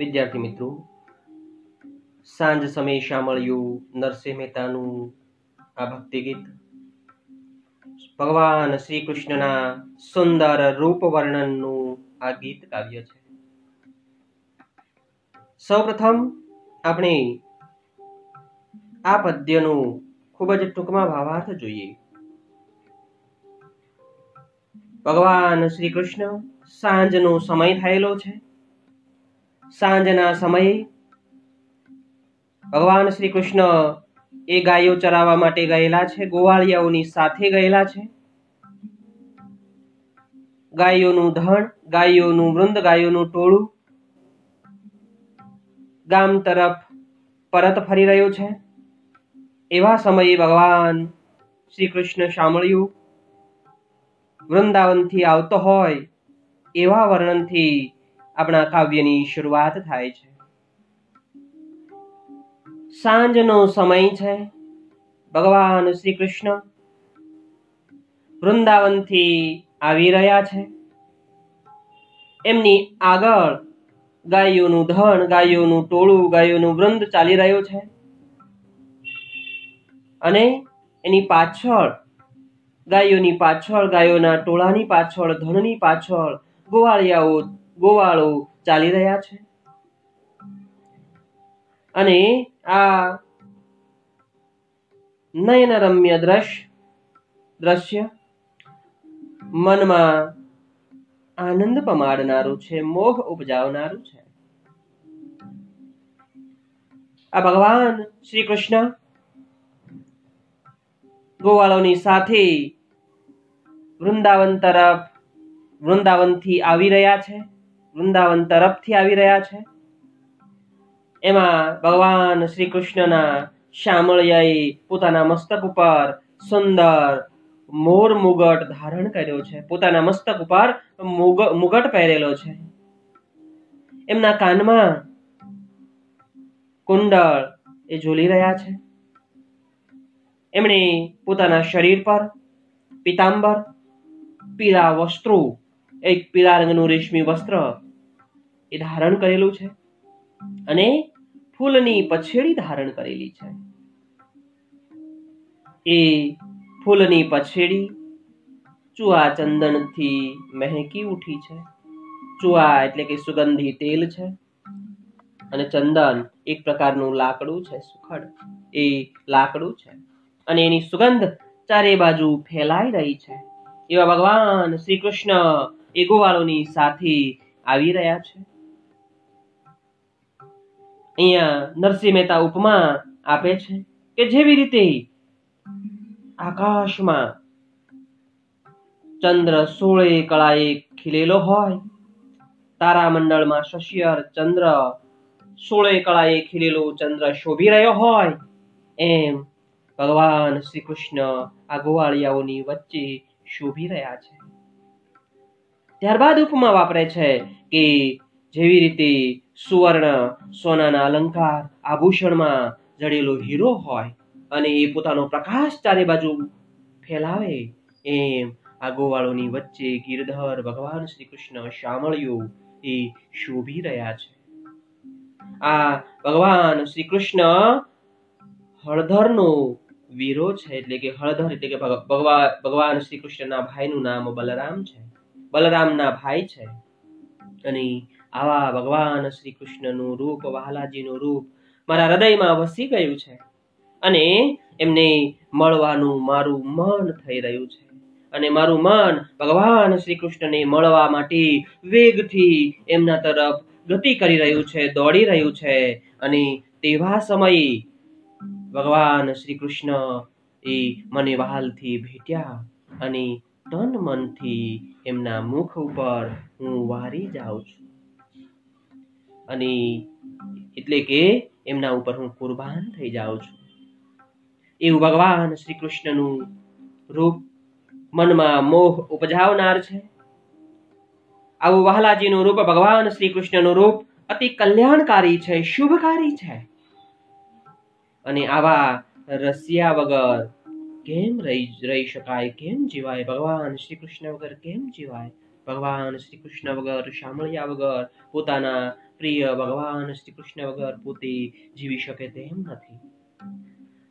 વિદ્યાર્થી મિત્રો, સાંજ સમયે સાંભળ્યું નરસિંહ મહેતાનું આ ભક્તિ ગીત ભગવાન શ્રી કૃષ્ણના સુંદર રૂપ વર્ણનનું આ ગીત કાવ્ય છે. સૌપ્રથમ આપણે આ પદ્યનું ખૂબ જ ટૂંકમાં ભાવાર્થ જોઈએ. ભગવાન શ્રી કૃષ્ણ સાંજનો સમય થયેલો છે. સાંજના સમયે ભગવાન શ્રી કૃષ્ણ એ ગાયો ચરાવવા માટે ગયેલા છે, ગોવાળિયાઓની સાથે ગયેલા છે. ગાયોનું ધણ ગાયોનું વૃંદ, ગાયોનું ટોળું ગામ તરફ પરત ફરી રહ્યું છે. એવા સમયે ભગવાન શ્રી કૃષ્ણ સાંભળ્યું, વૃંદાવનથી આવતો હોય એવા વર્ણનથી આપણા કાવ્યની શરૂઆત થાય છે. સાંજનો સમય છે. ભગવાન શ્રી કૃષ્ણ વૃંદાવનથી આવી રહ્યા છે. એમની આગળ ગાયોનું ધન ગાયોનું ટોળું, ગાયોનું વૃંદ ચાલી રહ્યું છે. અને એની પાછળ, ગાયોની પાછળ, ગાયોના ટોળાની પાછળ, ધનની પાછળ ગોવાળિયાઓ ગોવાળો ચાલી રહ્યા છે. અને આ નયનરમ્ય દ્રશ્ય દ્રશ્ય મનમાં આનંદ પમાડનારું છે, મોહ ઉપજાવનારું છે. આ ભગવાન શ્રી કૃષ્ણ ગોવાળોની સાથે વૃંદાવન તરફ, વૃંદાવનથી આવી રહ્યા છે. વૃંદાવન તરફથી આવી રહ્યા છે. એમાં ભગવાન શ્રી કૃષ્ણના શામળિયાએ પોતાના મસ્તક ઉપર સુંદર મોર મુગટ ધારણ કર્યો છે. પોતાના મસ્તક ઉપર મુગટ પહેરેલો છે. એમના કાનમાં કુંડળ એ ઝૂલી રહ્યા છે. એમણે પોતાના શરીર પર પિતાંબર, પીળા વસ્ત્રો, એક પીળા રંગનું રેશમી વસ્ત્ર એ ધારણ કરેલું છે અને ફૂલની પછેડી ધારણ કરેલી છે. એ ફૂલની પછેડી ચુઆ ચંદનથી મહેકી ઉઠી છે. ચુઆ એટલે કે સુગંધી તેલ છે અને ચંદન એક પ્રકારનું લાકડું છે, સુખડ. એ લાકડું છે અને એની સુગંધ ચારે બાજુ ફેલાઈ રહી છે. એવા ભગવાન શ્રી કૃષ્ણ એ ગોવાળોની સાથે આવી રહ્યા છે. અહીંયા નરસિંહ મહેતા ઉપમા આપે છે કે જેવી રીતે આકાશમાં ચંદ્ર સોળે કળાએ ખીલેલો હોય, તારામંડળમાં શશિયર ચંદ્ર સોળે કળાએ ખીલેલો ચંદ્ર શોભી રહ્યો હોય, એમ ભગવાન શ્રી કૃષ્ણ આ ગોવાળિયાઓની વચ્ચે શોભી રહ્યા છે. ત્યારબાદ ઉપમા વાપરે છે કે જેવી રીતે સુવર્ણ, સોનાના અલંકાર, આભૂષણમાં જડેલો હીરો હોય અને એ પોતાનો પ્રકાશ ચારે બાજુ ફેલાવે, એમ આ ગોવાળોની વચ્ચે ગિરધર ભગવાન શ્રી કૃષ્ણ શામળિયો એ શોભી રહ્યા છે. આ ભગવાન શ્રી કૃષ્ણ હળધરનો વીરો છે, એટલે કે હળધર એટલે કે ભગવાન ભગવાન શ્રી કૃષ્ણના ભાઈનું નામ બલરામ છે. બલરામના ભાઈ છે અને આવા ભગવાન શ્રી કૃષ્ણનું રૂપ વાલાજીનું રૂપ મારા હૃદયમાં વસી ગયું છે અને એમને મળવાનું મારું મન થઈ રહ્યું છે. અને મારું મન ભગવાન શ્રી કૃષ્ણને મળવા માટે વેગથી એમના તરફ ગતિ કરી રહ્યું છે, દોડી રહ્યું છે અને તેવા સમયે ભગવાન શ્રી કૃષ્ણ એ મને વહાલથી ભેટ્યા અને તન મનથી એમના મુખ ઉપર હું વારી જાઉં છું. અને એટલે કે એમના ઉપર હું કુરબાન થઈ જાઉં છું. એવું ભગવાન શ્રી કૃષ્ણનું રૂપ મનમાં મોહ ઉપજાવનાર છે. આવું વહાલાજીનું રૂપ ભગવાન શ્રી કૃષ્ણનું રૂપ અતિ કલ્યાણકારી છે, શુભકારી છે. અને આવા રસિયા વગર કેમ રહી રહી શકાય? કેમ જીવાય? ભગવાન શ્રી કૃષ્ણ વગર કેમ જીવાય? ભગવાન શ્રી કૃષ્ણ વગર, શામળિયા વગર, પોતાના પ્રિય ભગવાન શ્રી કૃષ્ણ વગર પોતે જીવી શકે તેમ નથી.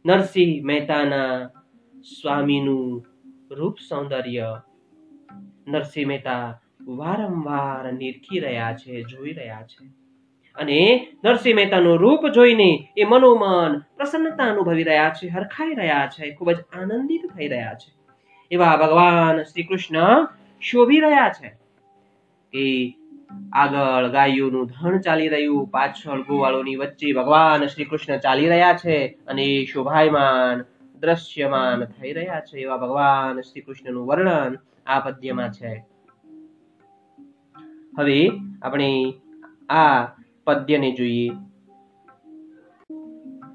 નરસિંહ મહેતાના સ્વામીનું રૂપ સૌંદર્ય નરસિંહ મહેતા વારંવાર નિરખી રહ્યા છે, જોઈ રહ્યા છે. અને નરસિંહ મહેતાનું રૂપ જોઈને એ મનોમન પ્રસન્નતા અનુભવી રહ્યા છે, હરખાઈ રહ્યા છે, ખૂબ જ આનંદિત થઈ રહ્યા છે. એવા ભગવાન શ્રી કૃષ્ણ શોભી રહ્યા છે. કે આગળ ગાયોનું ધણ ચાલી રહ્યું, પાછળ ગોવાળોની વચ્ચે ભગવાન શ્રી કૃષ્ણ ચાલી રહ્યા છે અને શોભાયમાન, દ્રશ્યમાન થઈ રહ્યા છે એવા ભગવાન શ્રી કૃષ્ણનું વર્ણન આ પદ્યમાં છે. હવે આપણે આ પદ્યને જોઈએ.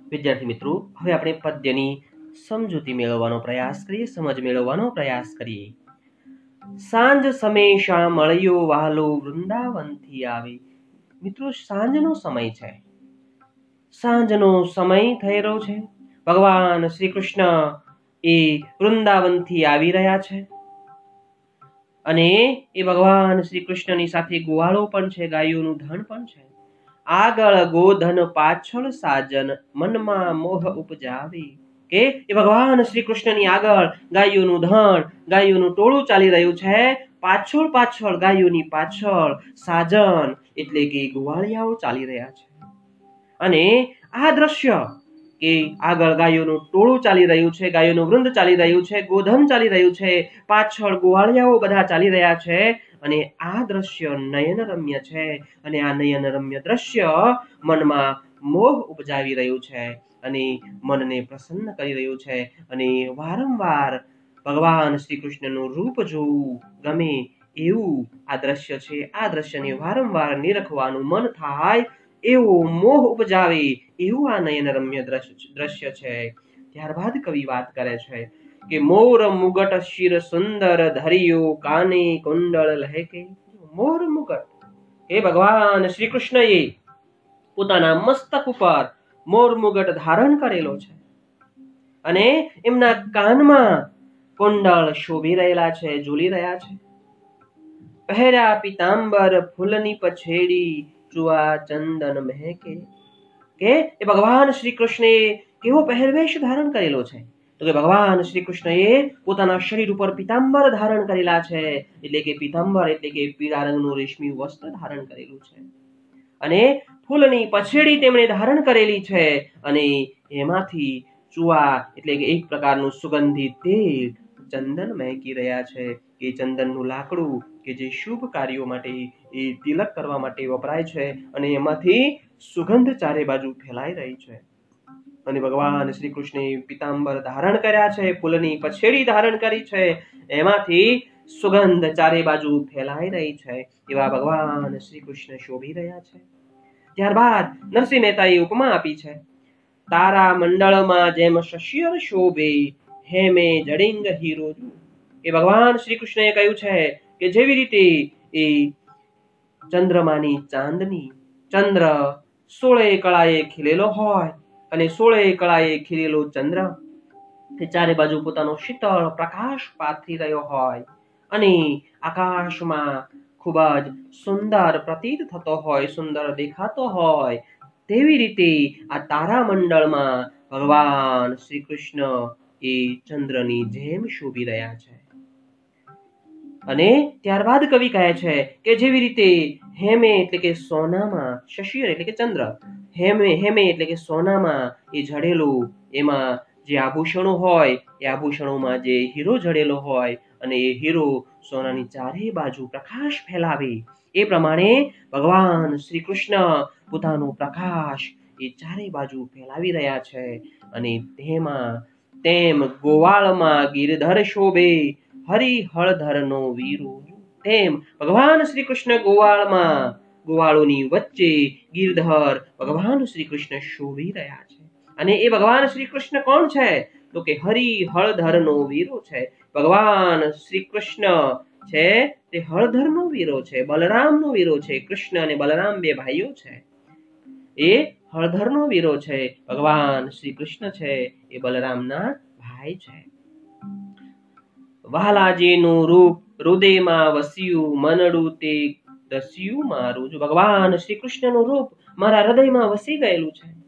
વિદ્યાર્થી મિત્રો, હવે આપણે પદ્યની સમજૂતી મેળવવાનો પ્રયાસ કરીએ, સમજ મેળવવાનો પ્રયાસ કરીએ. સાંજ સમેશા મળ્યો વાલો વૃંદાવનથી આવે. મિત્રો, સાંજનો સમય છે. સાંજનો સમય થઈ રહ્યો છે. ભગવાન શ્રી કૃષ્ણ એ વૃંદાવનથી આવી રહ્યા છે. અને એ ભગવાન શ્રી કૃષ્ણની સાથે ગોવાળો પણ છે, ગાયોનું ધન પણ છે. આગળ ગોધન પાછળ સાજન મનમાં મોહ ઉપજાવે. કે એ ભગવાન શ્રી કૃષ્ણની આગળ ગાયોનું ધન ગાયોનું ટોળું ચાલી રહ્યું છે. પાછળ પાછળ, ગાયોની પાછળ સાજન એટલે કે ગોવાળિયાઓ ચાલી રહ્યા છે. અને આ દ્રશ્ય કે આગળ ગાયોનું ટોળું ચાલી રહ્યું છે, ગાયોનું વૃંદ ચાલી રહ્યું છે, ગોધન ચાલી રહ્યું છે, પાછળ ગોવાળિયાઓ બધા ચાલી રહ્યા છે. અને આ દ્રશ્ય નયનરમ્ય છે. અને આ નયનરમ્ય દ્રશ્ય મનમાં મોહ ઉપજાવી રહ્યું છે અને મનને પ્રસન્ન કરી રહ્યું છે અને વારંવાર ભગવાન શ્રી કૃષ્ણનું રૂપ જોવું ગમે એવું આ દ્રશ્ય છે. આ દ્રશ્યને વારંવાર નિરખવાનું મન થાય એવો મોહ ઉપજાવે એવું આ નયનરમ્ય દ્રશ્ય છે. ત્યારબાદ કવિ વાત કરે છે કે, મોર મુગટ શિર સુંદર ધરિયો કાને કુંડળ લહેકે? મોર મુગટ. એ ભગવાન શ્રી કૃષ્ણએ પોતાના મસ્તક ઉપર મોર મુગટ ધારણ કરેલો છે. અને એમના કાનમાં કુંડળ શોભી રહેલા છે, ઝૂલી રહ્યા છે. પહેર્યા પિતાંબર ફૂલની પછેડી ચુઆ ચંદન મહેકે કે એ ભગવાન શ્રી કૃષ્ણે કેવો પહેરવેશ ધારણ કરેલો છે? તો કે ભગવાન શ્રી કૃષ્ણએ પોતાના શરીર ઉપર પિતાંબર ધારણ કરેલા છે, એટલે કે પિતાંબર એટલે કે પીળા રંગનું રેશમી વસ્ત્ર ધારણ કરેલું છે. અને ફૂલની પછેડી તેમણે ધારણ કરેલી છે અને એમાંથી ચુવા એટલે કે એક પ્રકારનું સુગંધિત તેલ ચંદન મહેકી રહ્યા છે. કે ચંદનનું લાકડું કે જે શુભ કાર્યો માટે એ તિલક કરવા માટે વપરાય છે અને એમાંથી સુગંધ ચારે બાજુ ફેલાઈ રહી છે. અને ભગવાન શ્રી કૃષ્ણે પિતાંબર ધારણ કર્યા છે, ફૂલની પછેડી ધારણ કરી છે, એમાંથી સુગંધ ચારે બાજુ ફેલાઈ રહી છે. એવા ભગવાન શ્રી કૃષ્ણ શોભી રહ્યા છે. ત્યારબાદ નરસિંહ મહેતાએ ઉપમા આપી છે. તારા મંડળમાં જેમ શશિયર શોભે હેમે જડિંગ હીરો એ ભગવાન શ્રી કૃષ્ણએ કહ્યું છે કે જેવી રીતે એ ચંદ્રમાની ચાંદની ચંદ્ર સોળે કળાએ ખીલેલો હોય અને સોળે કળાએ ખીલેલો ચંદ્ર, તે ચારે બાજુ પોતાનો શીતળ પ્રકાશ પાથરી રહ્યો હોય અને આકાશમાં ખૂબ જ સુંદર પ્રતીત થતો હોય સુંદર દેખાતો હોય તેવી રીતે આ તારામંડળમાં ભગવાન શ્રી કૃષ્ણ એ ચંદ્રની જેમ શોભી રહ્યા છે અને ત્યારબાદ કવિ કહે છે કે જેવી રીતે હેમે એટલે કે સોનામાં શશિયર એટલે કે ચંદ્ર, હેમે હેમે એટલે કે સોનામાં એ જડેલું, એમાં જે આભૂષણો હોય, એ આભૂષણોમાં જે હીરો જડેલો હોય અને એ હીરો સોનાની ચારે બાજુ પ્રકાશ ફેલાવે. એ પ્રમાણે ભગવાન શ્રી કૃષ્ણ પોતાનો પ્રકાશ એ ચારે બાજુ ફેલાવી રહ્યા છે અને તેમાં તેમ ગોવાળમાં ગિરધર શોભે હરિ હળધરનો વીરો, તેમ ભગવાન શ્રી કૃષ્ણ ગોવાળમાં, ગોવાળોની વચ્ચે ગિરધર ભગવાન શ્રી કૃષ્ણ શોભી રહ્યા છે. અને એ ભગવાન શ્રી કૃષ્ણ કોણ છે? તો કે હરિ હળધરનો વીરો છે. ભગવાન શ્રી કૃષ્ણ છે તે હળધરનો વીરો છે, બલરામનો વીરો છે, કૃષ્ણ અને બલરામ બે ભાઈઓ છે. એ હળધરનો વીરો છે, ભગવાન શ્રી કૃષ્ણ છે, એ બલરામના ભાઈ છે. વાલાજીનું રૂપ હૃદયમાં વસ્યું, મનડું તે દસ્યું મારું. ભગવાન શ્રી કૃષ્ણનું રૂપ મારા હૃદયમાં વસી ગયેલું છે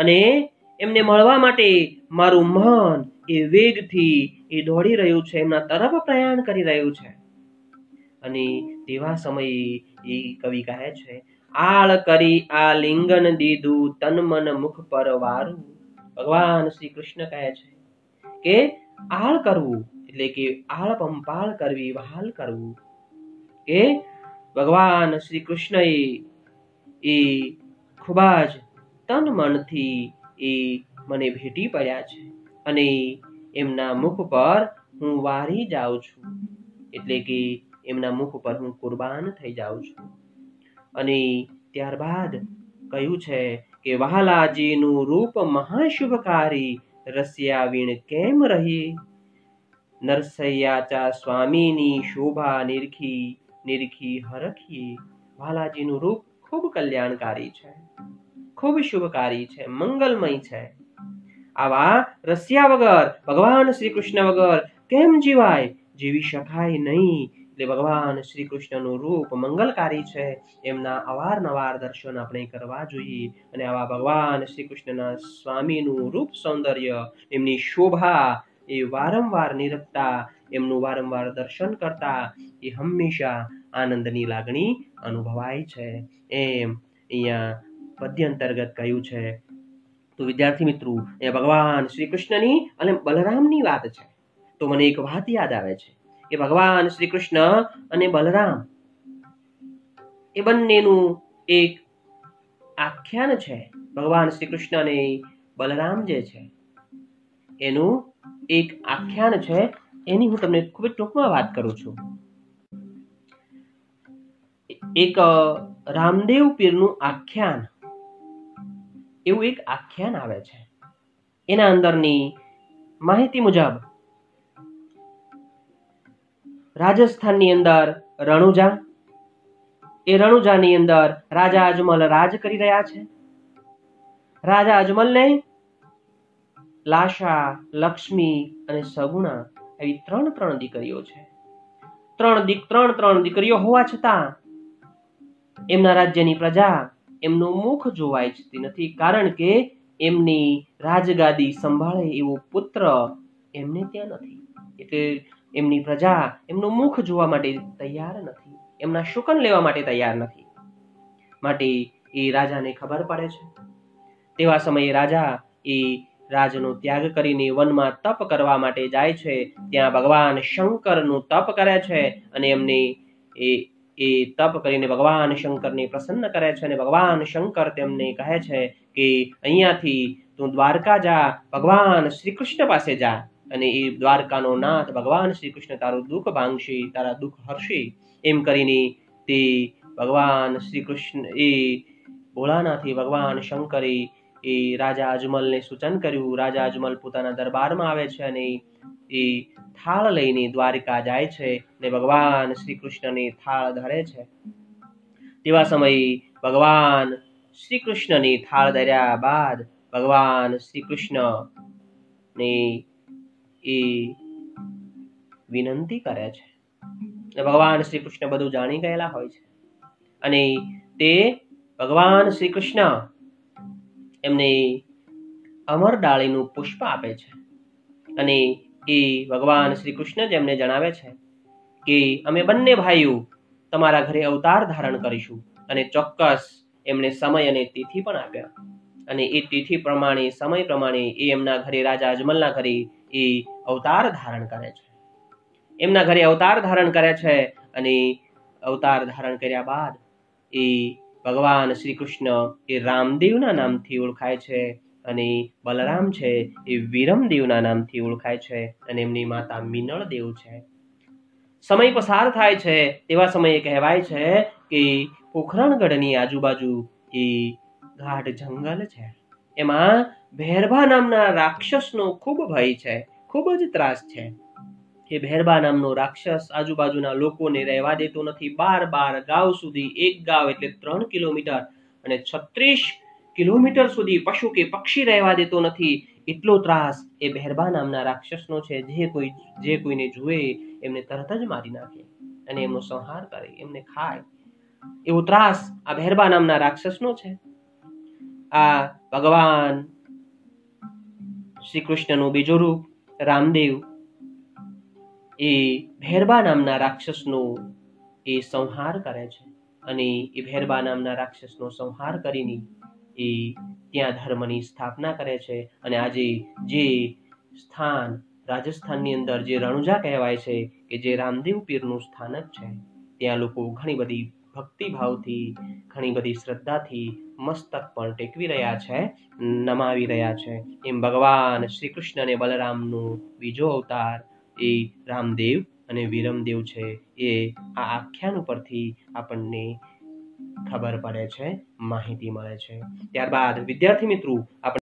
અને એમને મળવા માટે મારું મન એ વેગથી એ દોડી રહ્યું છે, એમના તરફ પ્રયાણ કરી રહ્યું છે. અને તેવા સમયે એ કવિ કહે છે, આળ કરી આ લિંગન દીધું તન મન મુખ પર વારું. ભગવાન શ્રી કૃષ્ણ કહે છે કે આળ કરવું એટલે કે આળ પંપાળ કરવી, વહાલ કરવું. કે ભગવાન શ્રી કૃષ્ણએ એ ખૂબ જ તન મનથી એ મને ભેટી પડ્યા છે અને એમના મુખ પર હું વારી જાઉં છું. એટલે કે એમના મુખ પર હું કુરબાન થઈ જાઉં છું. અને ત્યારબાદ કહ્યું છે કે, વહાલાજીનું રૂપ મહાશુભકારી રસિયા વીણ કેમ રહી? નરસૈયાચા સ્વામીની શોભા નિરખી નિરખી હરખી. વાલાજીનું રૂપ ખૂબ કલ્યાણકારી છે. ખૂબ શુભકારી છે, મંગલમય છે. આવા રસિયા વગર, ભગવાન શ્રી કૃષ્ણ વગર કેમ જીવાય? જીવી શકાય નહીં. એટલે ભગવાન શ્રી કૃષ્ણનું રૂપ મંગલકારી છે. એમના અવારનવાર દર્શન આપણે કરવા જોઈએ. અને આવા ભગવાન શ્રી કૃષ્ણના સ્વામીનું રૂપ સૌંદર્ય, એમની શોભા, એ વારંવાર નિરખતા, એમનું વારંવાર દર્શન કરતા, એ હંમેશા આનંદની લાગણી અનુભવાય છે. એમ અહીંયા પદ્ય અંતર્ગત કહ્યું છે. તો વિદ્યાર્થી મિત્રો, એ ભગવાન શ્રી કૃષ્ણની અને બલરામની વાત છે. તો મને એક વાત યાદ આવે છે. કે ભગવાન શ્રી કૃષ્ણ અને બલરામ, એ બંનેનું એક આખ્યાન છે. ભગવાન શ્રી કૃષ્ણ અને બલરામ જે છે, એનું એક આખ્યાન છે. એની હું તમને ખૂબ જ ટૂંકમાં વાત કરું છું. એક રામદેવ પીરનું આખ્યાન એવું એક આખ્યાન આવે છે. એના અંદરની માહિતી મુજબ, રાજસ્થાનની અંદર રણુજા, એ રણુજાની અંદર રાજા અજમલ રાજ કરી રહ્યા છે. રાજા અજમલને લાશા, લક્ષ્મી અને સગુણા એવી ત્રણ ત્રણ દીકરીઓ છે. ત્રણ દીક, ત્રણ ત્રણ દીકરીઓ હોવા છતાં, એમના રાજ્યની પ્રજા એમનું મુખ જોવા ઈચ્છતી નથી કારણ કે એમની રાજગાદી સંભાળે એવો પુત્ર એમને ત્યાં નથી. એટલે એમની પ્રજા એમનું મુખ જોવા માટે તૈયાર નથી. એમના શુકન લેવા માટે તૈયાર નથી. માટે એ રાજાને ખબર પડે છે. તેવા સમયે રાજા એ રાજનો ત્યાગ કરીને વનમાં તપ કરવા માટે જાય છે. ત્યાં ભગવાન શંકરનું તપ કરે છે અને એમને એ એ તપ કરીને ભગવાન શંકરને પ્રસન્ન કરે છે અને ભગવાન શંકર તેમને કહે છે કે અહીંયાથી તું દ્વારકા જા, ભગવાન શ્રી કૃષ્ણ પાસે જા. અને એ દ્વારકાનો નાથ ભગવાન શ્રી કૃષ્ણ તારું દુઃખ ભાંગશે, તારા દુઃખ હરશે. એમ કરીને તે ભગવાન શ્રી કૃષ્ણ એ ભોળાનાથી ભગવાન શંકરે એ રાજા અજમલને સૂચન કર્યું. રાજા અજમલ પોતાના દરબારમાં આવે છે અને એ થાળ લઈને દ્વારિકા જાય છે ને ભગવાન શ્રી કૃષ્ણની થાળ ધરે છે. તેવા સમયે ભગવાન શ્રી કૃષ્ણની થાળ ધર્યા બાદ ભગવાન શ્રી કૃષ્ણ ને એ વિનંતી કરે છે. ને ભગવાન શ્રી કૃષ્ણ બધું જાણી ગયેલા હોય છે. અને તે ભગવાન શ્રી કૃષ્ણ એમને અમર ડાળીનું પુષ્પ આપે છે. અને એ ભગવાન શ્રી કૃષ્ણ જ એમને જણાવે છે કે અમે બંને ભાઈઓ તમારા ઘરે અવતાર ધારણ કરીશું અને ચોક્કસ એમણે સમય અને તિથિ પણ આપ્યા. અને એ તિથિ પ્રમાણે સમય પ્રમાણે એ એમના ઘરે રાજા અજમલના ઘરે એ અવતાર ધારણ કરે છે. એમના ઘરે અવતાર ધારણ કરે છે અને અવતાર ધારણ કર્યા બાદ એ ભગવાન શ્રી કૃષ્ણ એ રામદેવના નામથી ઓળખાય છે અને બલરામ છે એ વિરમદેવના નામથી ઓળખાય છે અને એમની માતા મિનળ દેવ છે. સમય પસાર થાય છે, તેવા સમયે કહેવાય છે કે પોખરણગઢની આજુબાજુ એ ગાઢ જંગલ છે. એમાં ભેરભા નામના રાક્ષસનો ખૂબ ભય છે, ખૂબ જ ત્રાસ છે. એ ભેરબા નામનો રાક્ષસ આજુબાજુના લોકોને રહેવા દેતો નથી. બાર બાર ગાવ સુધી એક ગાવ એટલે ત્રણ કિલોમીટર અને છત્રીસ કિલોમીટર સુધી પશુ કે પક્ષી રહેવા દેતો નથી, એટલો ત્રાસ એ બહેરબા નામના રાક્ષસનો છે. જે કોઈ, જે કોઈને જુએ, એમને તરત જ મારી નાખે અને એમનો સંહાર કરે, એમને ખાય. એવો ત્રાસ આ ભેરબા નામના રાક્ષસનો છે. આ ભગવાન શ્રી કૃષ્ણનું બીજું રૂપ, રામદેવ, એ ભેરબા નામના રાક્ષસનો એ સંહાર કરે છે. અને એ ભેરબા નામના રાક્ષસનો સંહાર કરીને એ ત્યાં ધર્મની સ્થાપના કરે છે અને આજે જે સ્થાન રાજસ્થાનની અંદર જે રણુજા કહેવાય છે કે જે રામદેવ પીરનું સ્થાનક છે, ત્યાં લોકો ઘણી બધી ભક્તિભાવથી, ઘણી બધી શ્રદ્ધાથી મસ્તક પણ ટેકવી રહ્યા છે, નમાવી રહ્યા છે. એમ ભગવાન શ્રી કૃષ્ણ અને બલરામનું બીજો અવતાર એ રામદેવ અને વિરમદેવ છે. એ આ આખ્યાન ઉપરથી આપણને ખબર પડે છે માહિતી મળે છે. ત્યારબાદ વિદ્યાર્થી મિત્રો આપણે